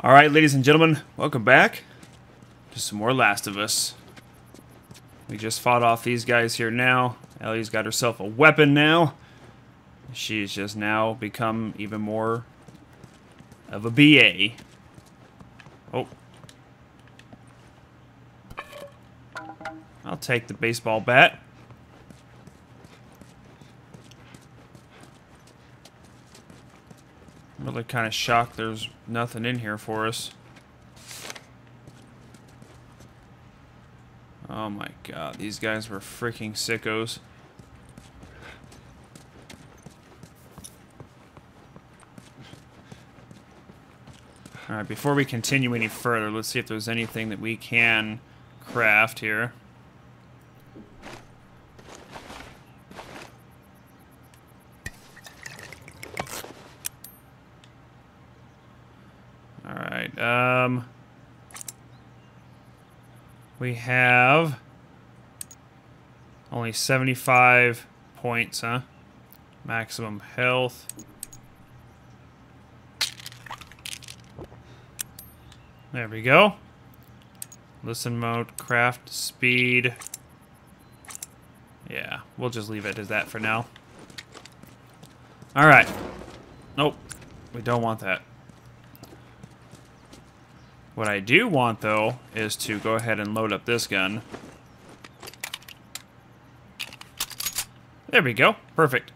All right, ladies and gentlemen, welcome back to some more Last of Us. We just fought off these guys here now. Ellie's got herself a weapon now. She's just now become even more of a BA. Oh. I'll take the baseball bat. Really kind of shocked there's nothing in here for us. Oh my god, these guys were freaking sickos. Alright, before we continue any further, let's see if there's anything that we can craft here. Alright, um... We have... Only 75 points, huh? Maximum health. There we go. Listen mode, craft, speed. Yeah, we'll just leave it as that for now. Alright. Nope. We don't want that. What I do want, though, is to go ahead and load up this gun. There we go. Perfect.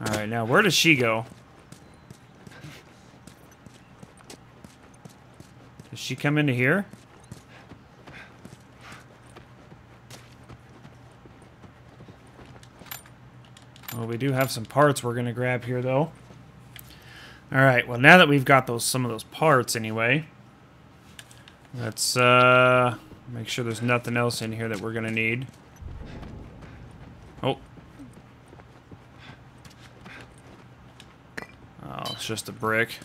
Alright, now where does she go? Does she come into here? Well, we do have some parts we're going to grab here, though. Alright, well, now that we've got those some of those parts, anyway, let's uh, make sure there's nothing else in here that we're going to need. Oh. Oh, it's just a brick.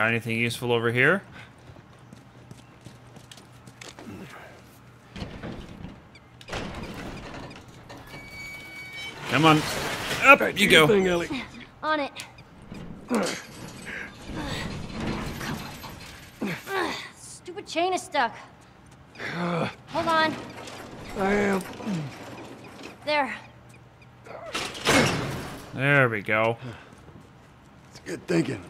Got anything useful over here? Come on. Up you go. Thing, Ellie. On it. Come on. Stupid chain is stuck. Hold on. I am. There. There we go. It's good thinking.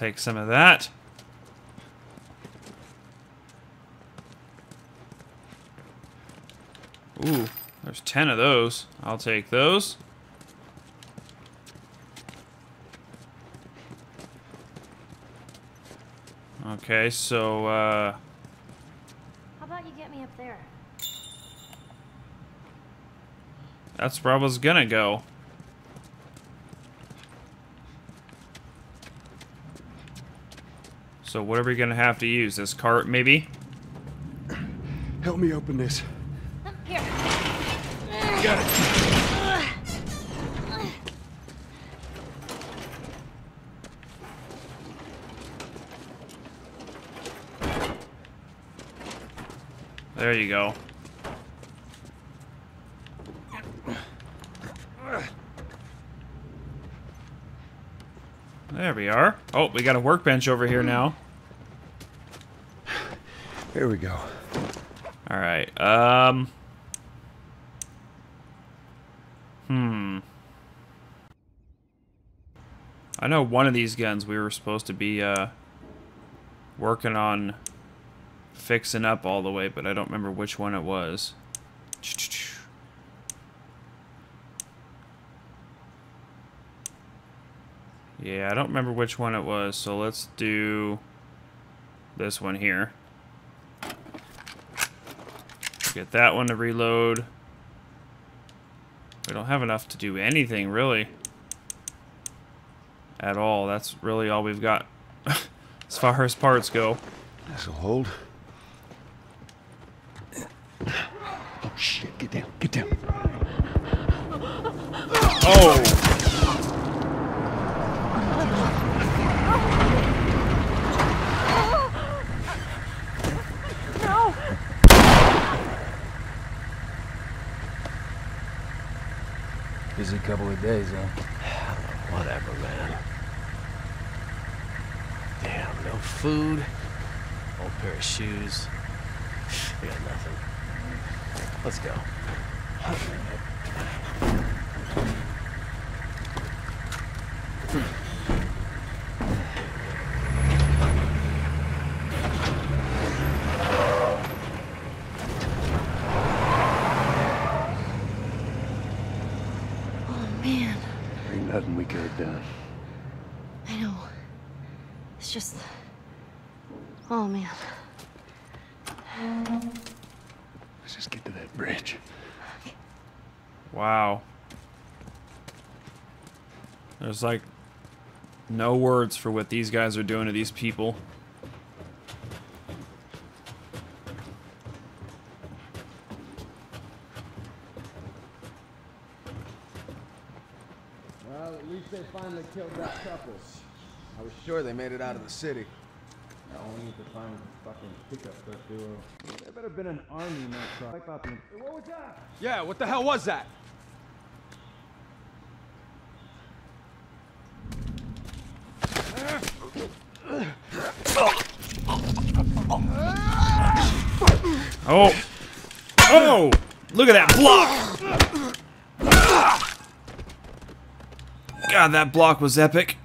Take some of that. Ooh, there's 10 of those. I'll take those. Okay, so, uh... How about you get me up there? That's where I was gonna go. So what are we gonna have to use? This cart, maybe? Help me open this. Here. Got it. There you go. There we are. Oh, we got a workbench over here now. Here we go. All right. Um. Hmm. I know one of these guns we were supposed to be uh, working on fixing up all the way, but I don't remember which one it was. Yeah, I don't remember which one it was, so let's do this one here. Get that one to reload. We don't have enough to do anything, really. At all. That's really all we've got as far as parts go. This'll hold. Oh shit! Get down! Get down! Oh. No! Busy couple of days, huh? Whatever, man. Damn, no food. Old pair of shoes. We got nothing. Let's go. Oh, man. Ain't nothing we could have done. I know. It's just... Oh, man. Let's just get to that bridge. Wow. There's like no words for what these guys are doing to these people. Well, at least they finally killed that couple. I was sure they made it out of the city. Now we need to find the fucking pickup truck duo. There better have been an army in that truck. Wipe out the... Hey, what was that? Yeah, what the hell was that? Oh! Oh! Look at that block! God, that block was epic.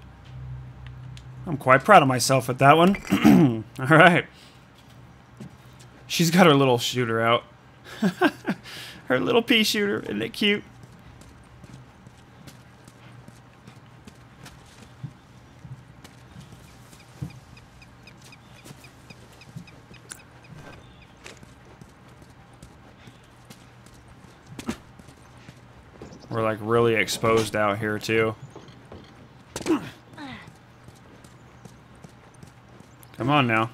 I'm quite proud of myself with that one. Alright. She's got her little shooter out. her little pea shooter. Isn't it cute? We're like really exposed out here too. Come on now.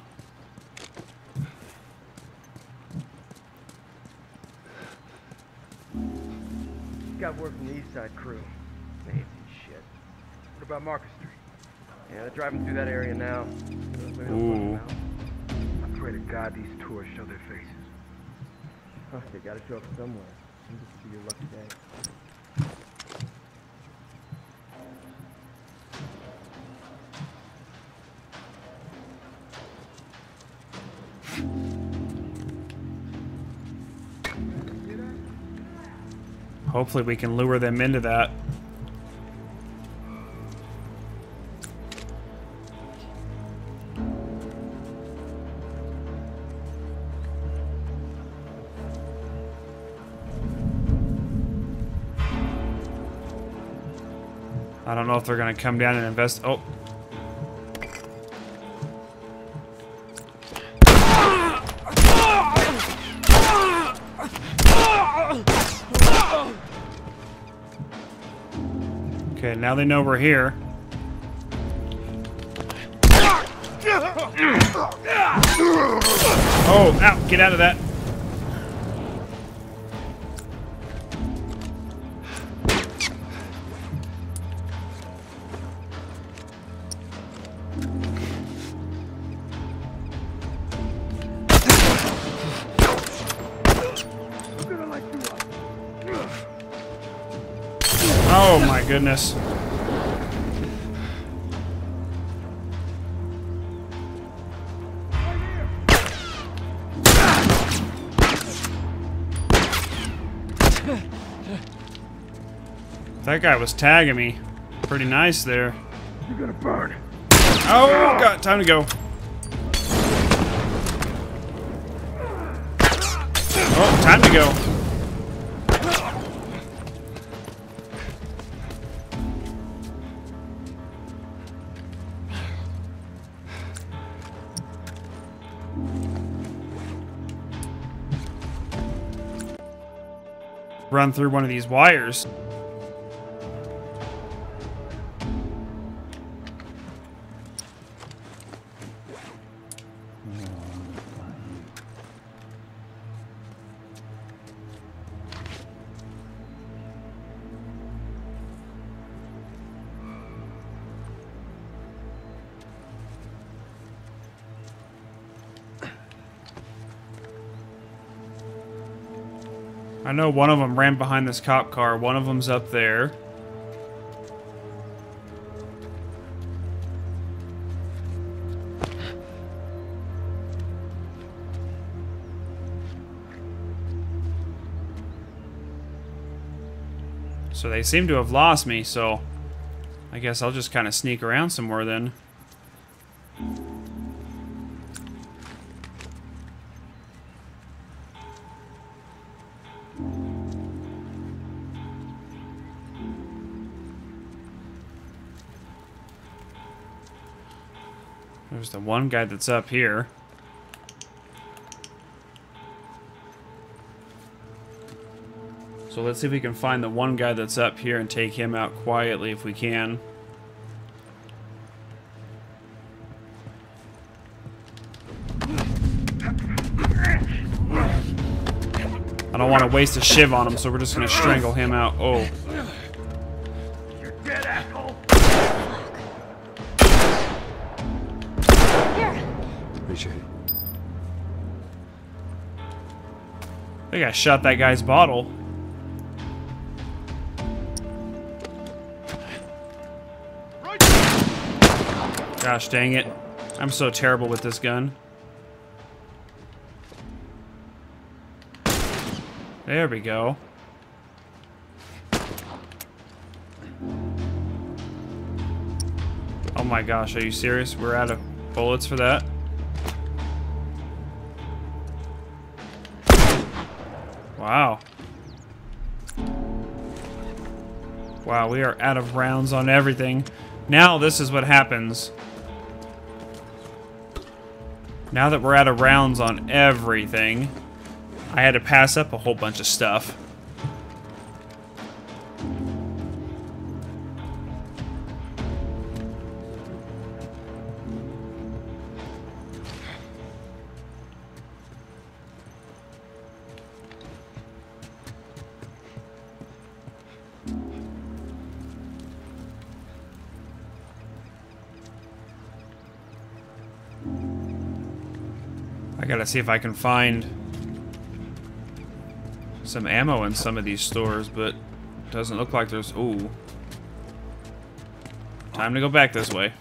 Got word from the East Side crew. They shit. What about Market Street? Yeah, they're driving through that area now. Ooh. find them out. I pray to God these tourists show their faces. Huh, they gotta show up somewhere. This could be your lucky day. Hopefully we can lure them into that. I don't know if they're gonna come down and invest. Oh, Now they know we're here. Oh, ow, get out of that. Oh my goodness. That guy was tagging me. Pretty nice there. You're gonna burn. Oh, God, time to go. Oh, time to go. Run through one of these wires. I know one of them ran behind this cop car. One of them's up there. So they seem to have lost me, so I guess I'll just kind of sneak around somewhere then. There's the one guy that's up here. So let's see if we can find the one guy that's up here and take him out quietly if we can. I don't want to waste a shiv on him, so we're just going to strangle him out. Oh. You're dead, asshole! Appreciate it. I think I shot that guy's bottle. Gosh dang it. I'm so terrible with this gun. There we go. Oh my gosh, are you serious? We're out of bullets for that? Wow. Wow, we are out of rounds on everything. Now this is what happens. Now that we're out of rounds on everything, I had to pass up a whole bunch of stuff. I gotta see if I can find some ammo in some of these stores, but doesn't look like there's... Ooh. Time to go back this way.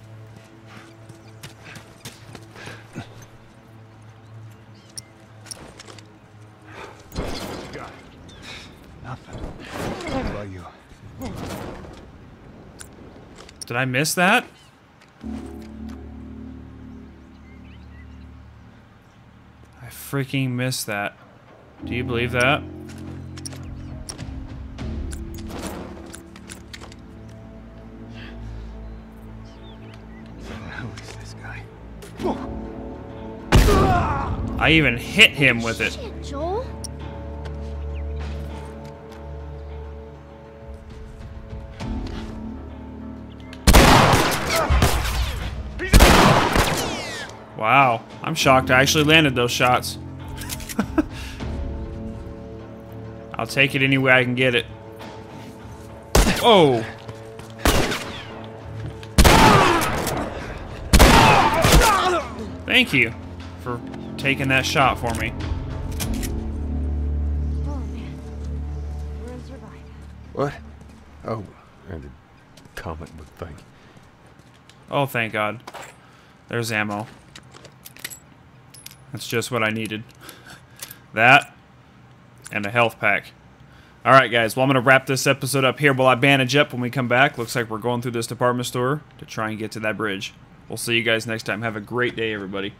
Nothing. What about you? Did I miss that? Freaking missed that. Do you believe that? Who is this guy? I even hit him with it. Wow. I'm shocked I actually landed those shots. I'll take it any way I can get it. Oh! Thank you for taking that shot for me. Oh man. We're gonna survive. What? Oh, and the comic book thing. Oh, thank God. There's ammo. That's just what I needed. That and a health pack. All right, guys. Well, I'm going to wrap this episode up here while I bandage up when we come back. Looks like we're going through this department store to try and get to that bridge. We'll see you guys next time. Have a great day, everybody.